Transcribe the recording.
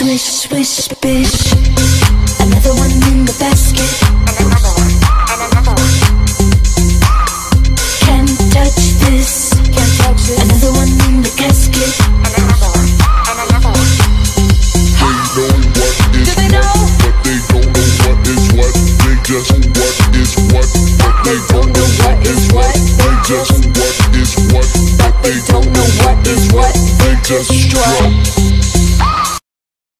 Swish, swish, bish. Another one in the basket. And another one. And another one. Can't touch this. Can't touch this. Another one in the casket. And another one. And another one. They know what is Do they what, know? but they don't know what is what. They just what is what, but they don't know what is what. They just what is what, but they don't know what is what. They just strut.